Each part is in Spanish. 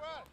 run.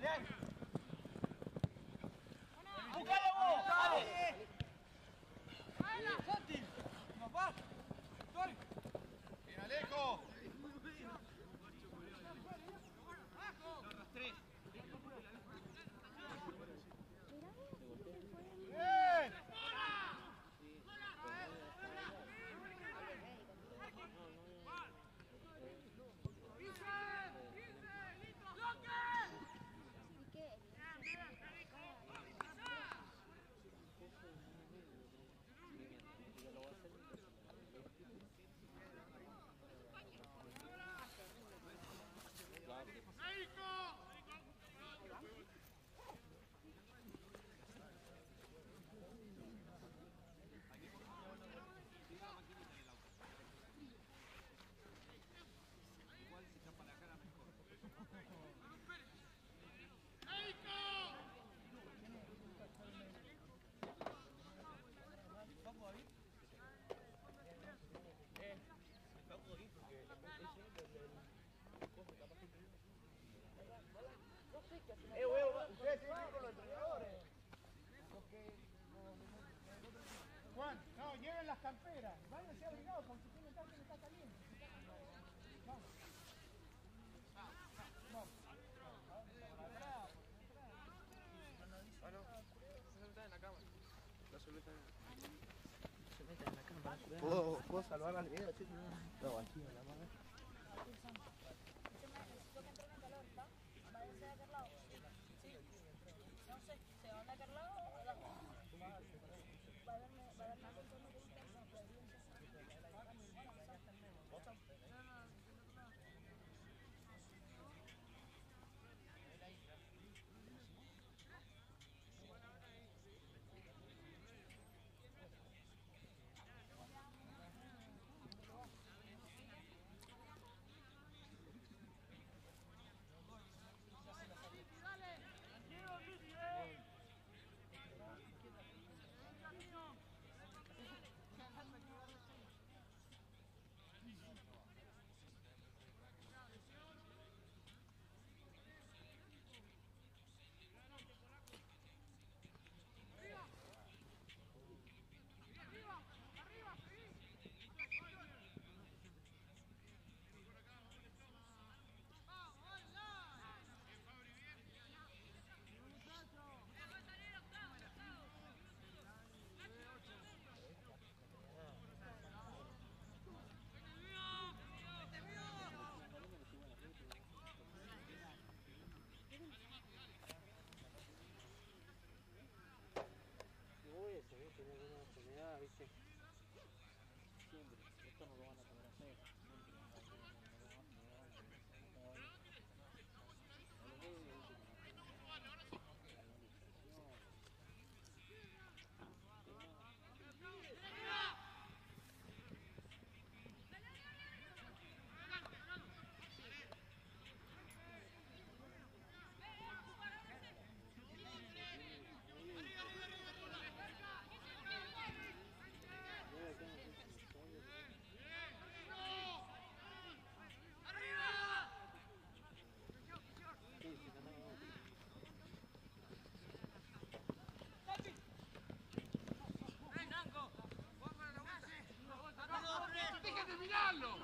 Dad, Dad. Se mete en la cámara. Puedo, puedo salvar al video. No, aquí, la madre. Ronaldo!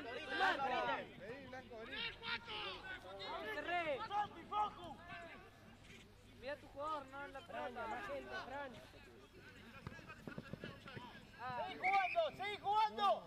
Blanco, blanco. Mira tu jugador, no en la pelota. Más gente, Fran. ¡Seguí jugando! ¡Seguí jugando!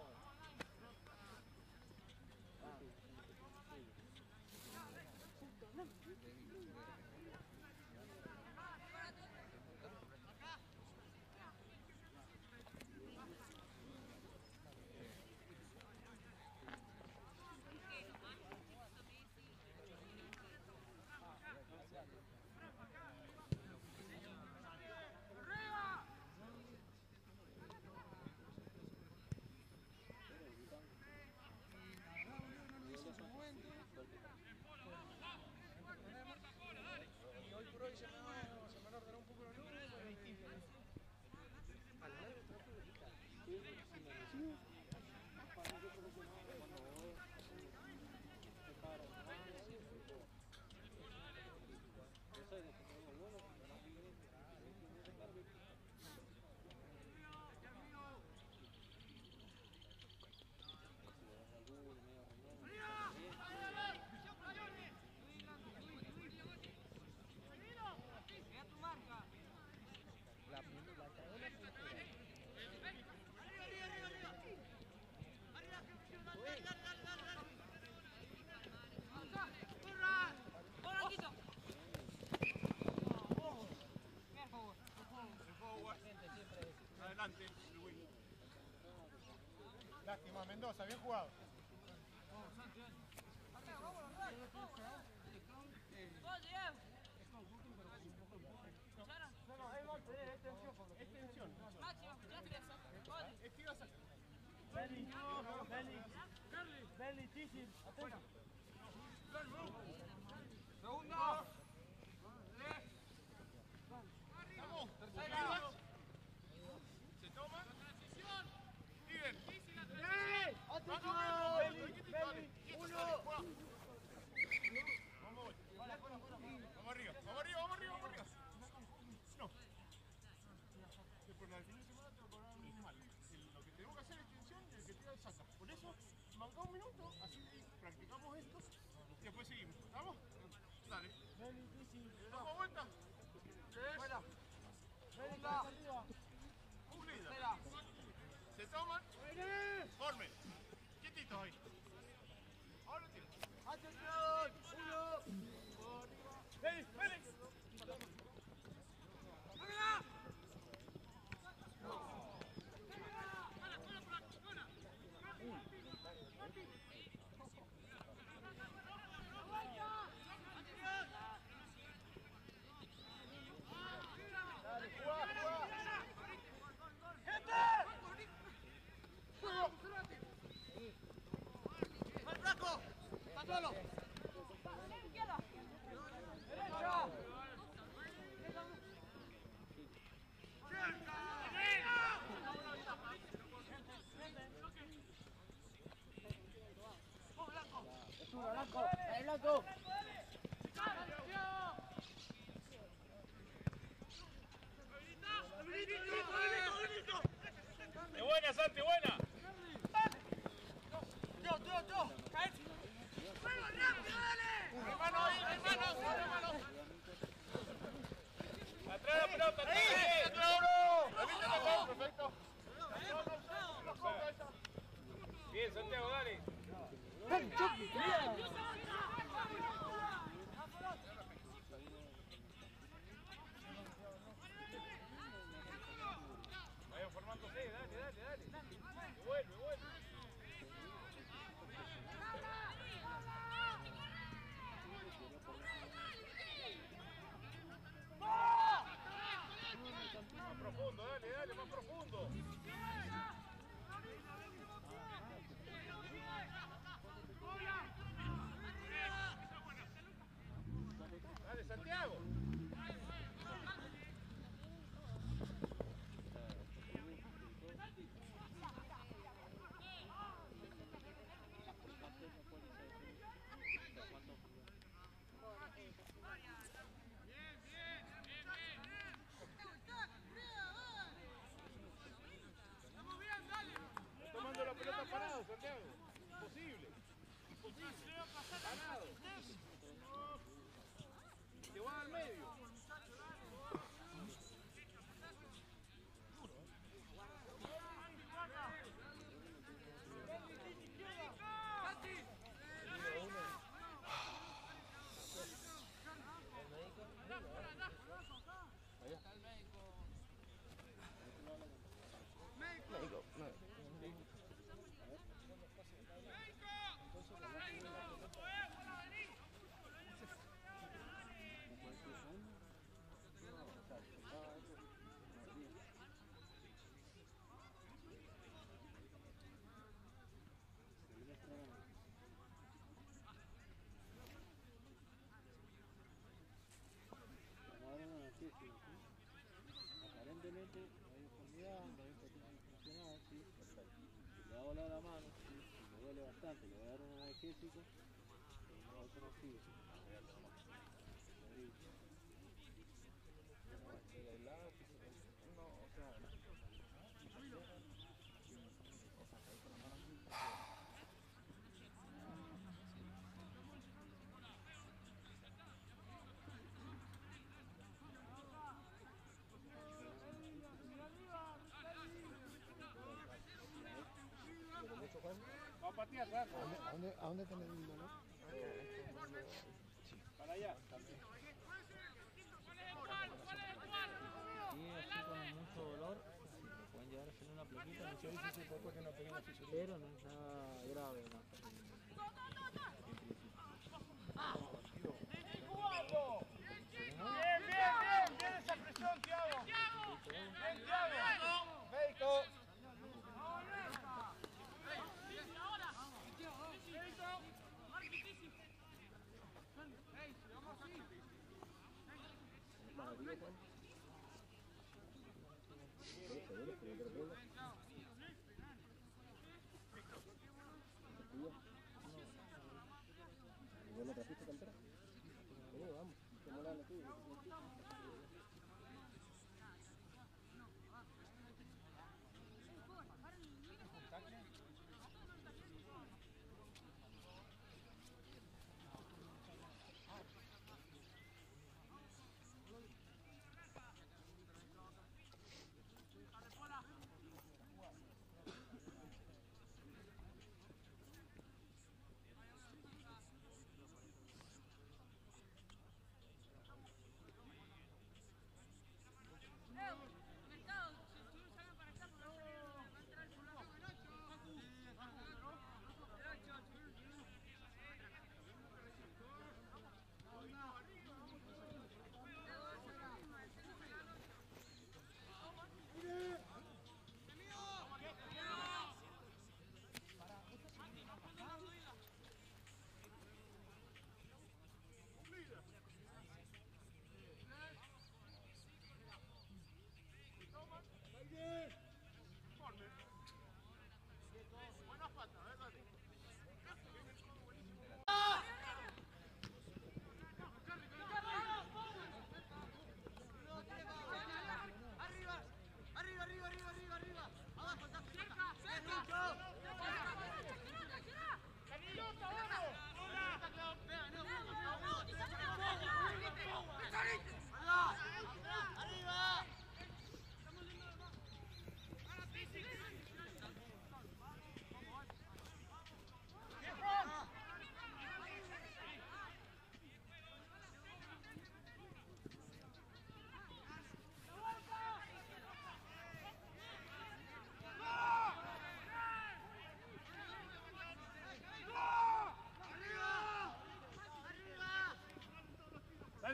Lástima, Mendoza, bien jugado. Por eso, manca un minuto, así practicamos esto y después seguimos. ¿Estamos? Dale. Very. Damos vuelta. Tres. Fuera. Venga. Cumplida. Se toman. blanco, ahí buena, Santi, buena! Dale! ¡Hermano, hermano, ¡Bien, Santiago, dale! 한 쪽. Santiago. Imposible. Imposible. Ha volado la mano, me duele bastante, le voy a dar un analgésico y no va a a patear, ¿verdad? ¿a dónde, a dónde, a dónde tenés el dolor? Para allá también. Sí, así con mucho dolor, pueden llegar a hacer una plaquita, Sí, sí, fue porque no pero no es nada grave, ¿no?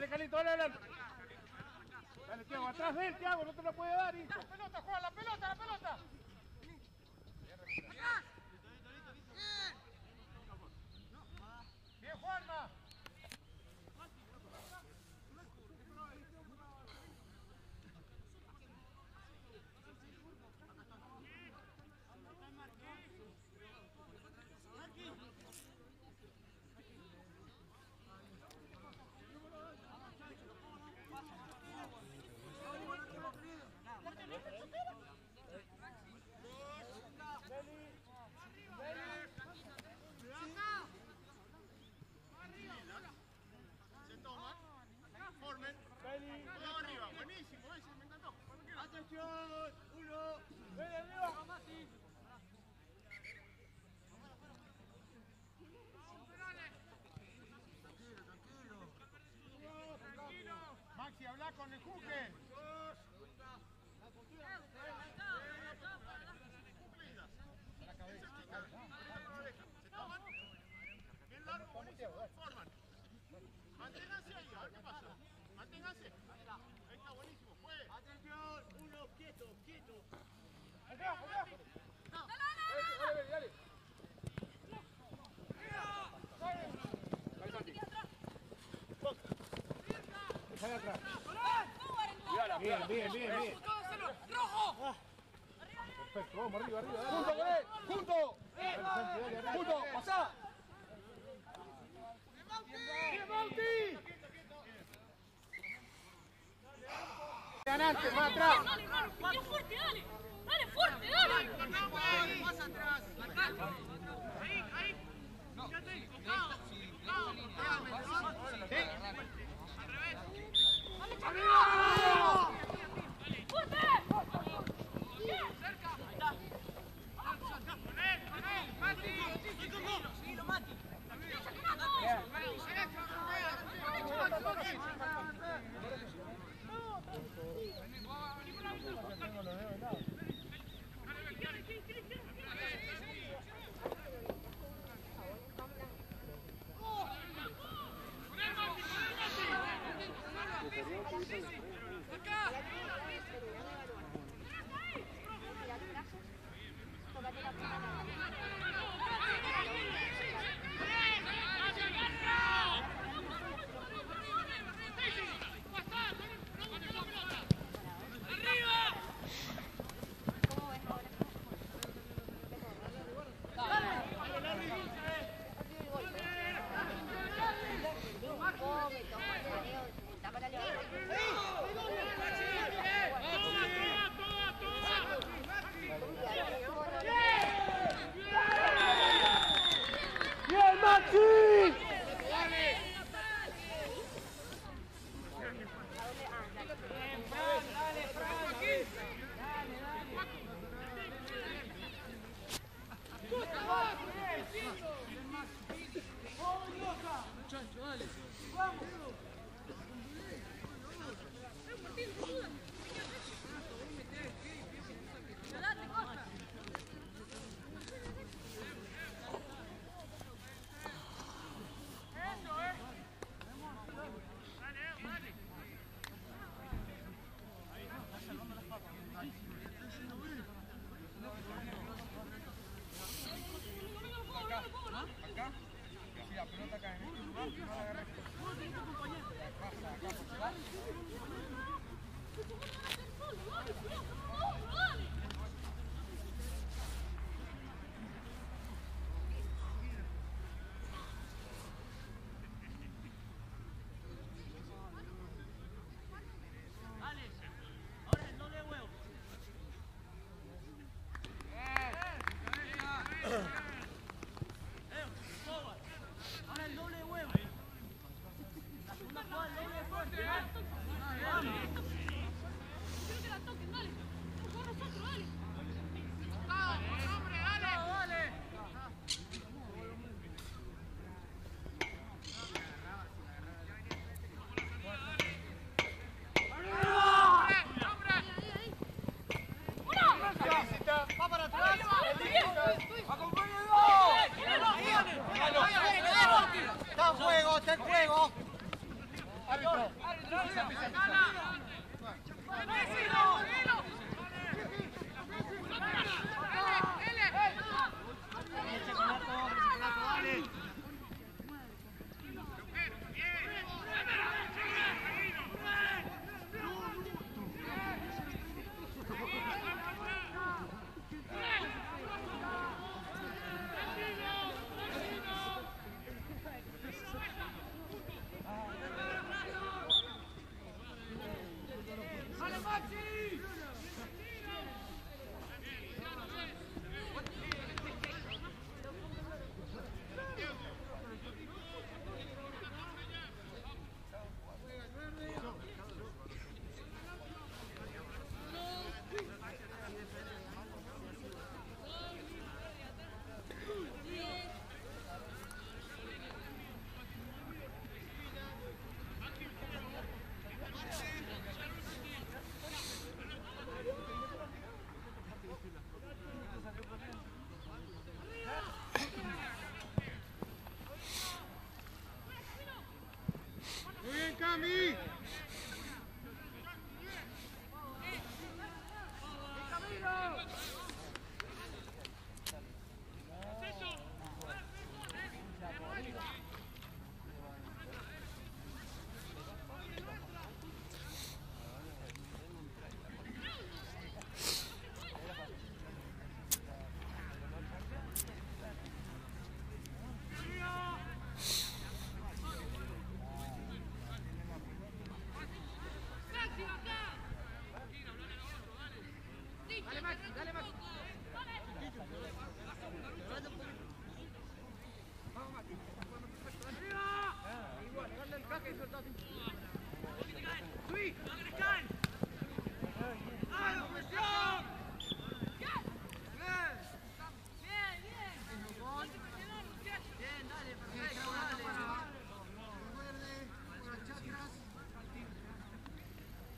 Dale, Calito, dale adelante. Dale, Thiago, atrás de él, Thiago, no te lo puede dar, hijo. La pelota, juega la pelota, la pelota. Bien, Juanma. Se toma. Formen. Todo arriba. Buenísimo, ese me encantó. Atención, uno. Ven arriba. Maxi, habla con el Juque. Se toman. Bien largo, buenísimo. Forman. Manténganse ahí, a ver qué pasa. Manténganse. Ahí está, buenísimo. Fue. Atención, uno, quieto, quieto. Dale, dale, dale. Dale atrás. Bien, bien, bien, bien. Perfecto, vamos arriba, arriba. dale. Junto él, junto. Dale, Santi, dale, arriba. Junto, pasá. Ganante, más atrás. Dale, Come on, come on.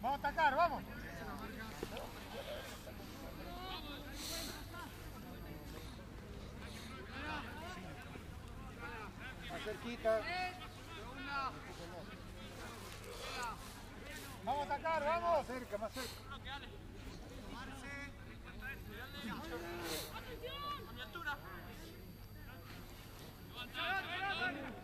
Vamos a atacar, vamos. cerquita. Vamos a atacar, vamos. Más cerca, más cerca. ¡Atención!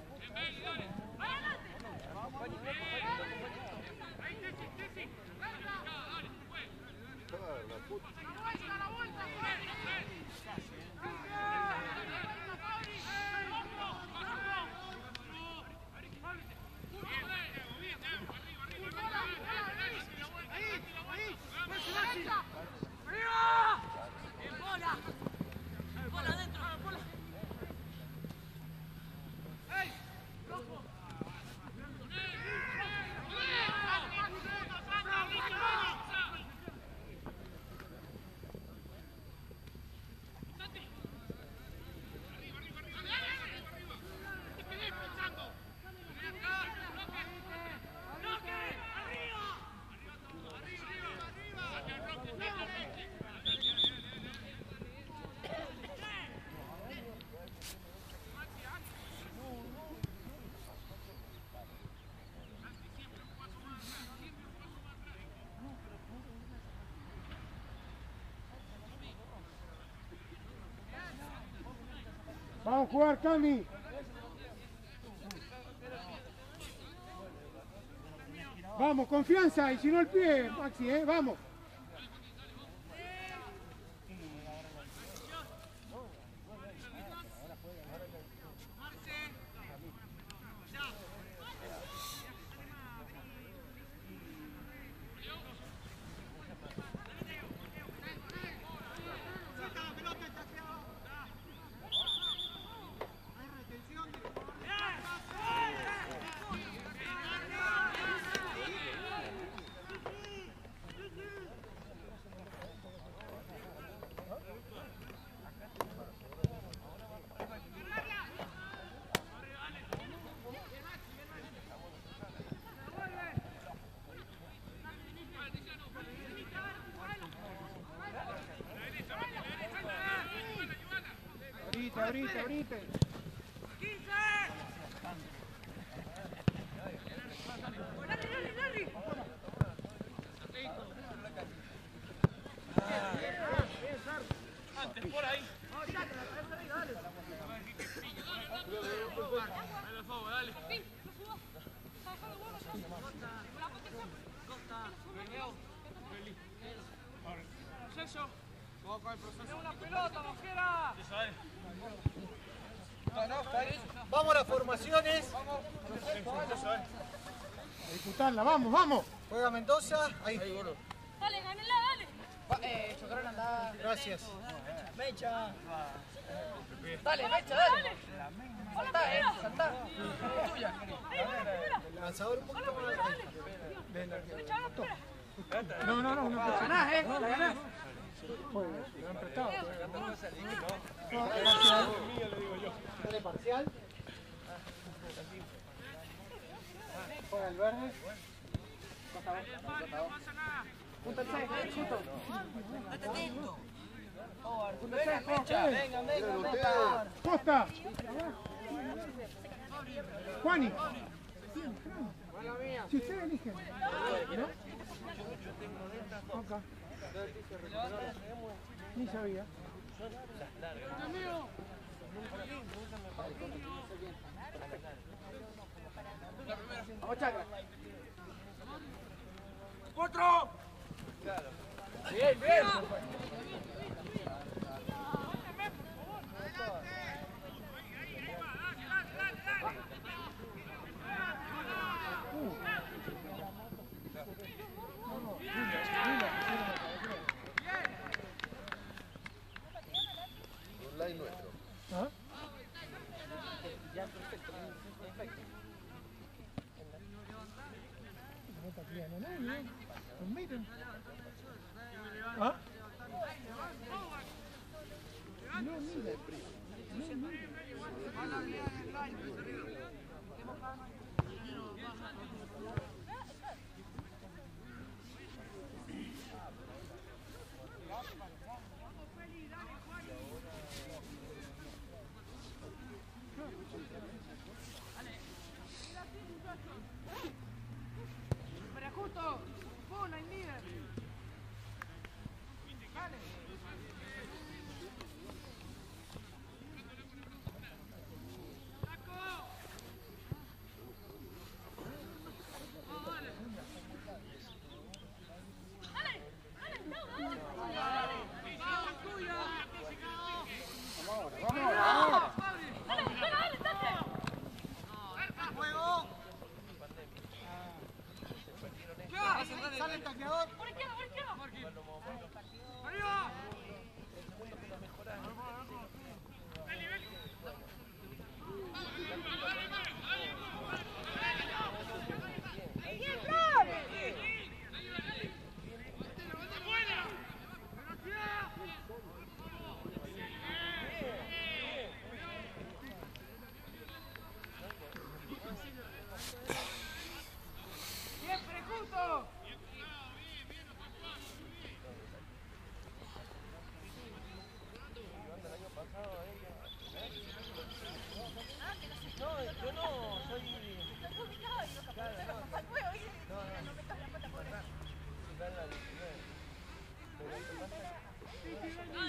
Vamos a jugar, Cami. Vamos, confianza, y si no el pie, Maxi, ¿eh? Vamos. A disputarla, vamos, vamos. Juega Mendoza. Ahí. Dale, ganela, dale. Eh, chocaron andar. Gracias. Mecha. Dale, Mecha, dale. Saltá, eh, saltá. Tuya. Lanzador un poquito más adelante. No, no, no, no. La ganás, eh. La ganás. Me han prestado. Dale parcial. Juega el verde. Punta el 6, chuto. Punta el 6, Mecha. Venga, venga, venga. Costa. Juani. Si usted elige. Acá. Ni sabía. Vamos, Chacra. ¡Cuatro! Bien, bien. Bien,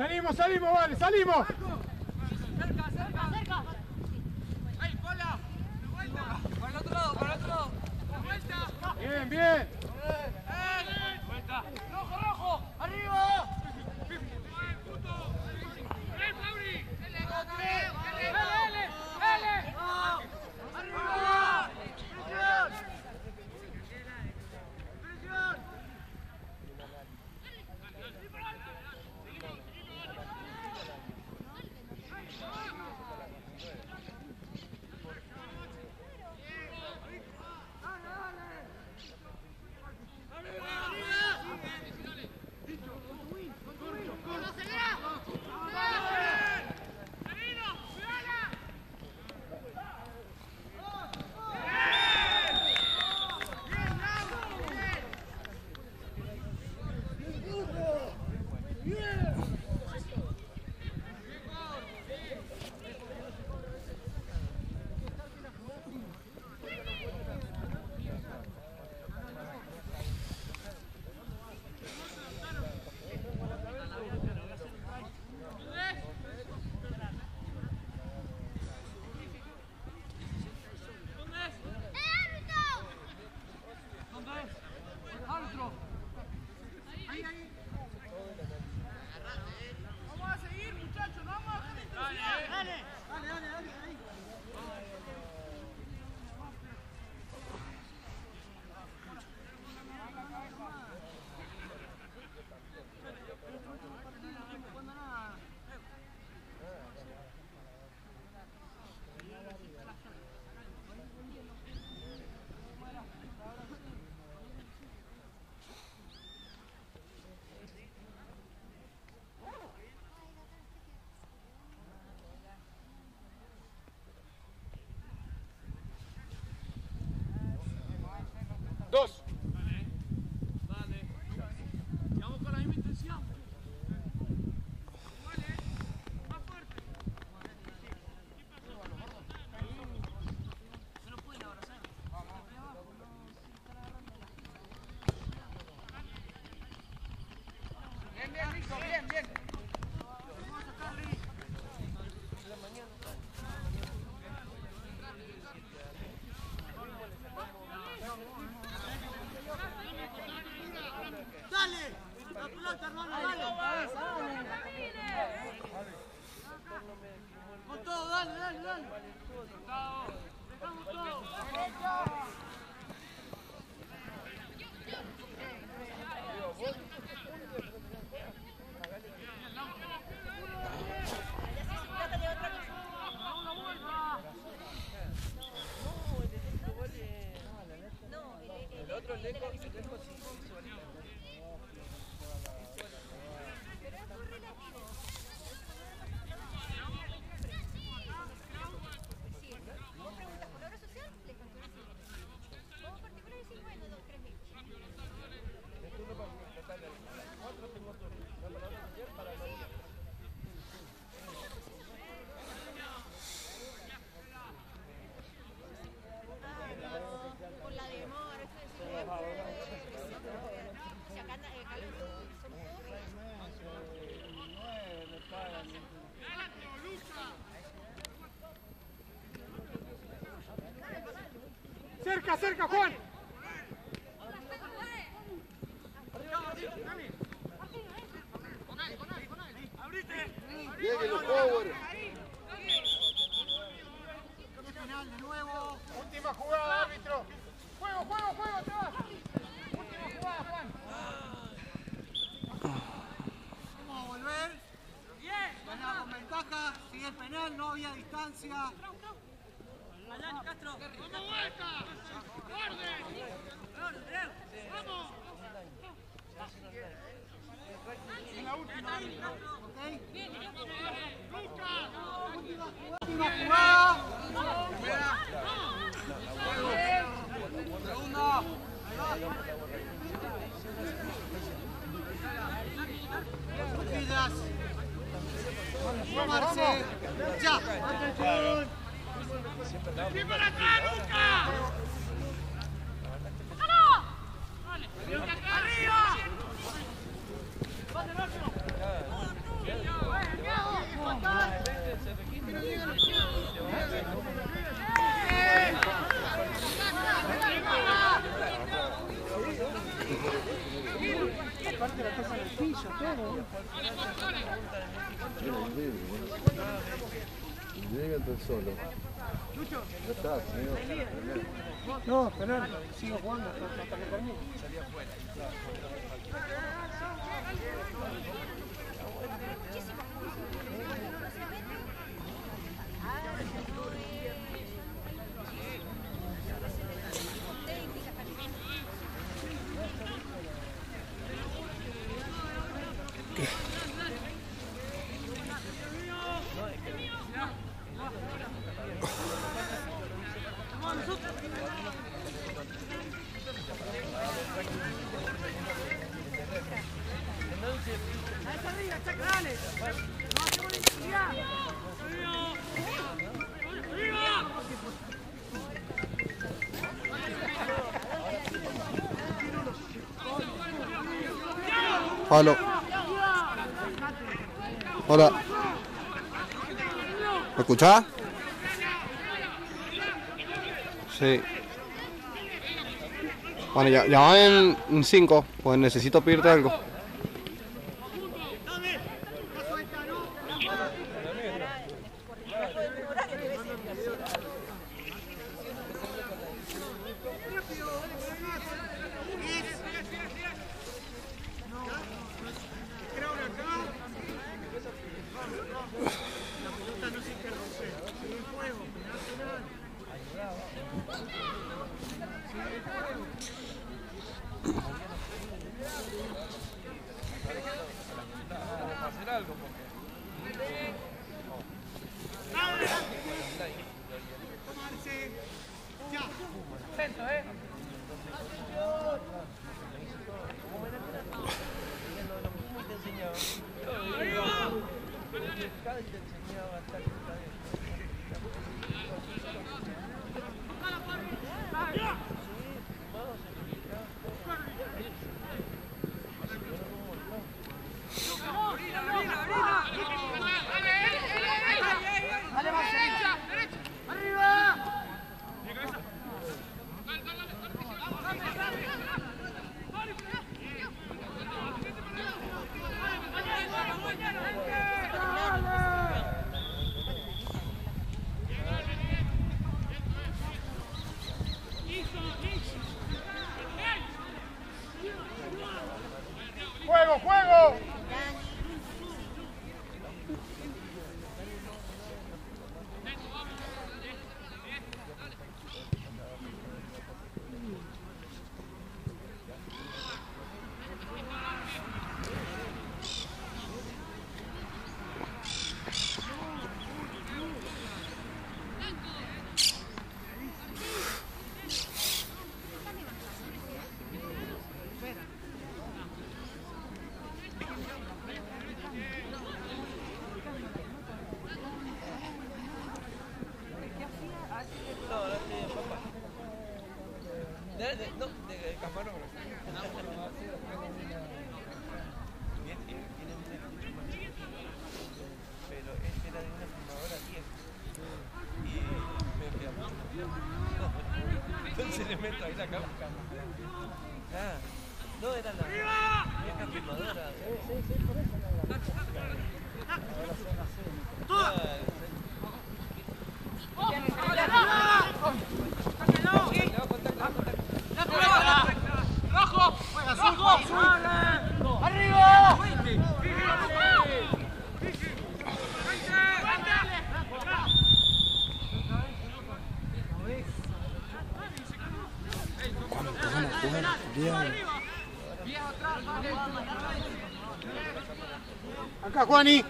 Salimos, salimos, vale, salimos. ¡Para el otro lado, para el otro lado! Bien, bien. bien, bien, bien, bien. cerca, cerca, Juan. claro. Llega tan solo. Señor. No, esperar, sigo jugando hasta que termine. Salía Palo. Hola. ¿Me escuchás? Sí. Bueno, ya, ya van en 5, pues necesito pedirte algo. Juani.